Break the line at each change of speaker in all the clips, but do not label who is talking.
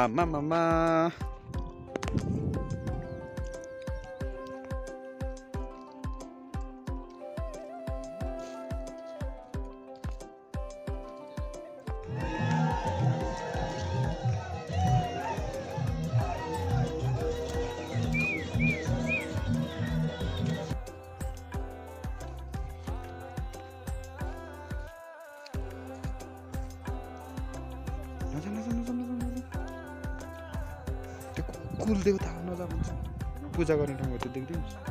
आमामामा नजा नजा नजा नजा नजा त्यो कुल देउता नजा भन्छ पूजा गर्ने ठाउँ हो त्यो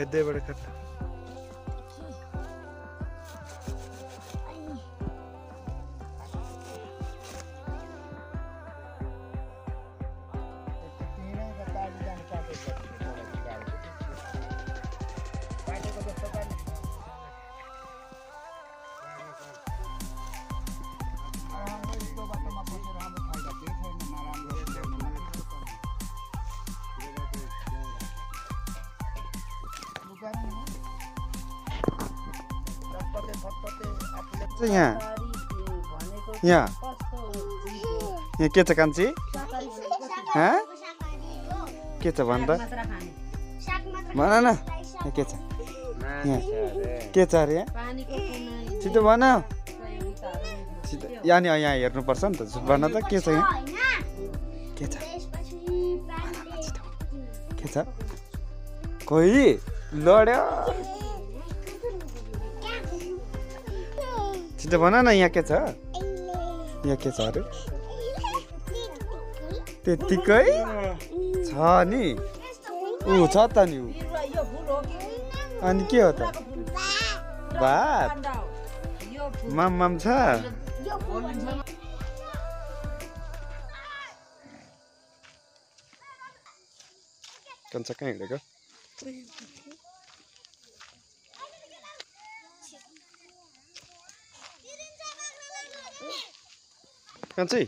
cadê Bracatá? यहाँ। यहाँ। यहाँ के छ कान्छी? हँ? के छ भन त भन न। के छ? यहाँ। के छ अरे? यहाँ छिटो भन। छिटो। यहाँ नि यहाँ हेर्नुपर्छ नि त। भन त के छ यहाँ? के छ? के छ? खोइ लड्यो। छिटो भन न यहाँ के छ? यहाँ के छ अरे? त्यत्तिकै छ नि। ऊ छ त नि ऊ। अनि के हो त? भात। माम माम छ? कन्छ हिँडेको? कान्छी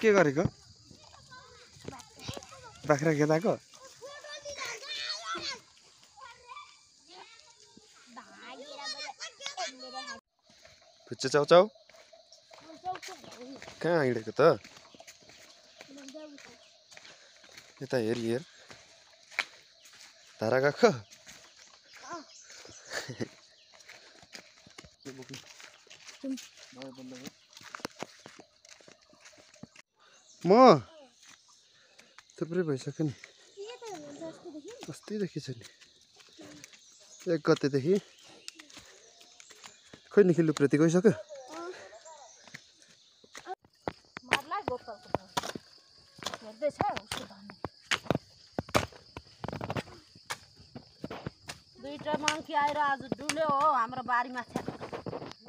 के गरेको? बाख्रा खेदाएको? फुच्चे चाउचाउ कहाँ हिँडेको त? यता हेर हेर। धारा गएको? म? थुप्रै भइसक्यो नि। अस्तिदेखि छ नि। एक गतेदेखि। खोइ नि लुप्रेती गइसक्यो?
दुईटा मङ्की आएर आज डुल्यो हो हाम्रो बारीमा छ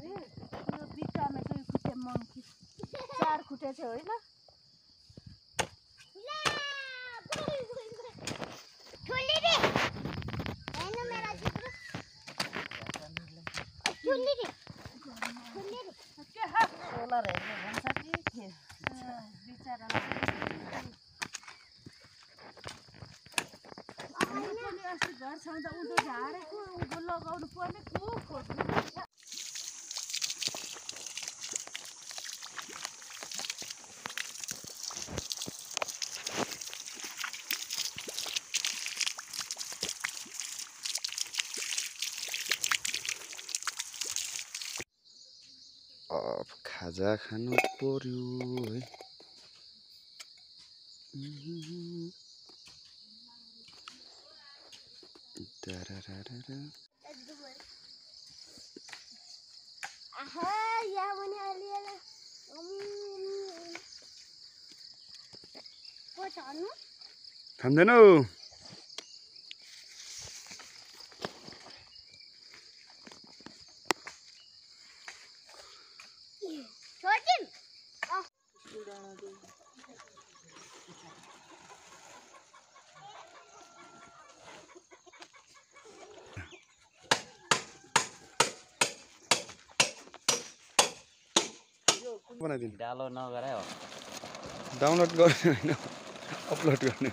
यो बिटामा चाहिँ खुट्टे मङ्की? चार खुट्टे छ होइन के हा सोलर हेर्नु भन्छ कि अस्ति घर छाउँदा उँधो झारेको उँधो लगाउनु पर्ने को खोज्नु?
खाजा खानु पर्यो है खाँदैनौ बनाइदिनु।
डालो नगरे हो।
डाउनलोड गर्ने होइन अपलोड गर्ने।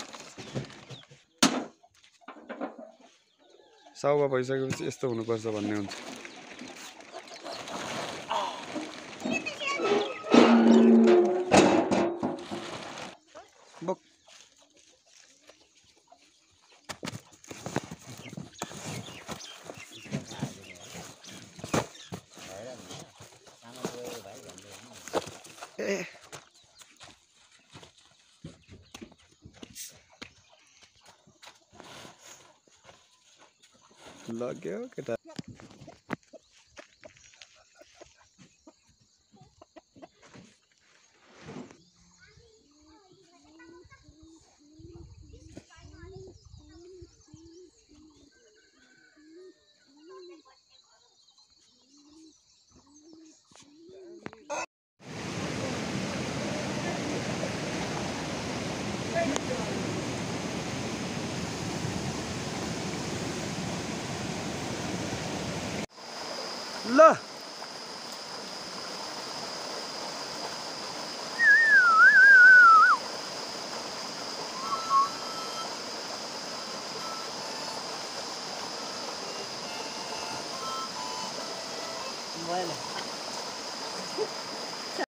साउवा भइसकेपछि यस्तो हुनुपर्छ भन्ने हुन्छ। Lo que lơ
Bueno.